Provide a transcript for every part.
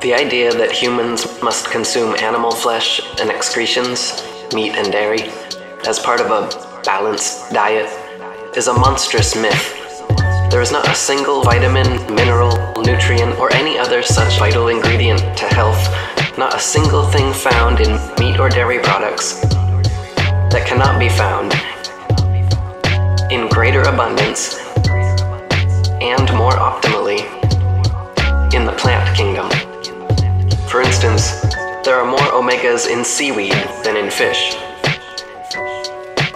The idea that humans must consume animal flesh and excretions, meat and dairy, as part of a balanced diet is a monstrous myth. There is not a single vitamin, mineral, nutrient, or any other such vital ingredient to health, not a single thing found in meat or dairy products that cannot be found in greater abundance and more optimally in the plant kingdom. For instance, there are more omegas in seaweed than in fish.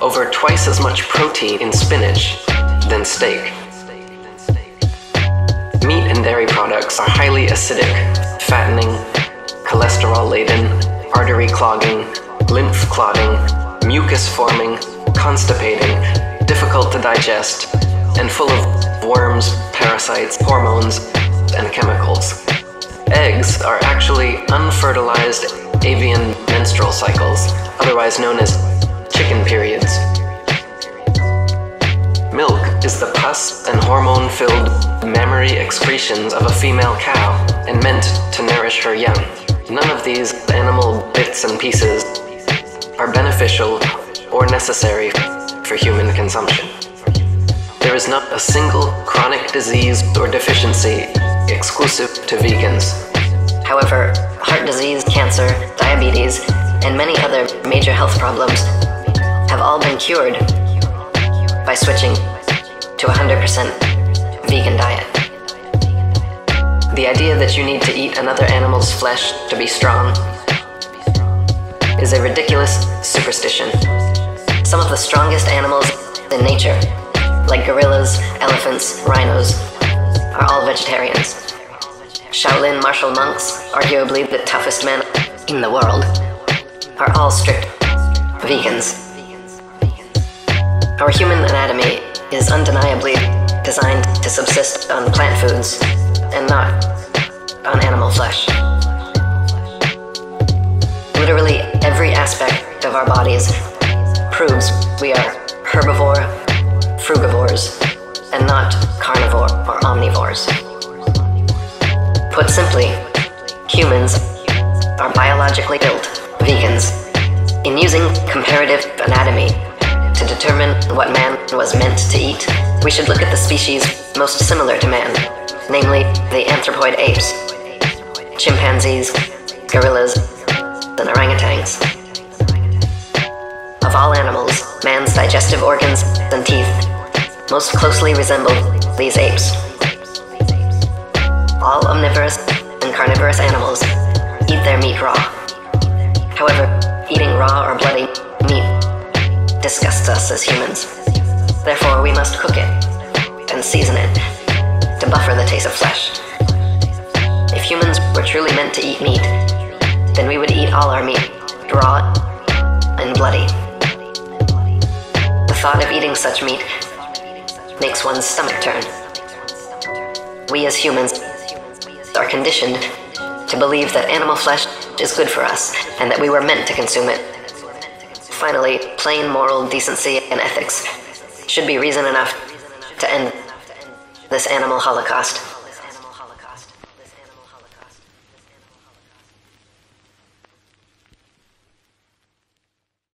Over twice as much protein in spinach than steak. Meat and dairy products are highly acidic, fattening, cholesterol laden, artery clogging, lymph clotting, mucus forming, constipating, difficult to digest, and full of worms, parasites, hormones, and chemicals. Eggs are actually unfertilized avian menstrual cycles, otherwise known as chicken periods. Milk is the pus and hormone filled mammary excretions of a female cow and meant to nourish her young. None of these animal bits and pieces are beneficial or necessary for human consumption. There is not a single chronic disease or deficiency exclusive to vegans. However, heart disease, cancer, diabetes, and many other major health problems have all been cured by switching to a 100% vegan diet. The idea that you need to eat another animal's flesh to be strong is a ridiculous superstition. Some of the strongest animals in nature, like gorillas, elephants, rhinos, are all vegetarians. Shaolin martial monks, arguably the toughest men in the world, are all strict vegans. Our human anatomy is undeniably designed to subsist on plant foods and not on animal flesh. Literally every aspect of our bodies proves we are herbivore, frugivores, and not omnivores. Put simply, humans are biologically built vegans. In using comparative anatomy to determine what man was meant to eat, we should look at the species most similar to man, namely the anthropoid apes, chimpanzees, gorillas, and orangutans. Of all animals, man's digestive organs and teeth most closely resemble these apes. All omnivorous and carnivorous animals eat their meat raw. However, eating raw or bloody meat disgusts us as humans. Therefore, we must cook it and season it to buffer the taste of flesh. If humans were truly meant to eat meat, then we would eat all our meat, raw and bloody. The thought of eating such meat makes one's stomach turn. We as humans are conditioned to believe that animal flesh is good for us and that we were meant to consume it. Finally, plain moral decency and ethics should be reason enough to end this animal holocaust.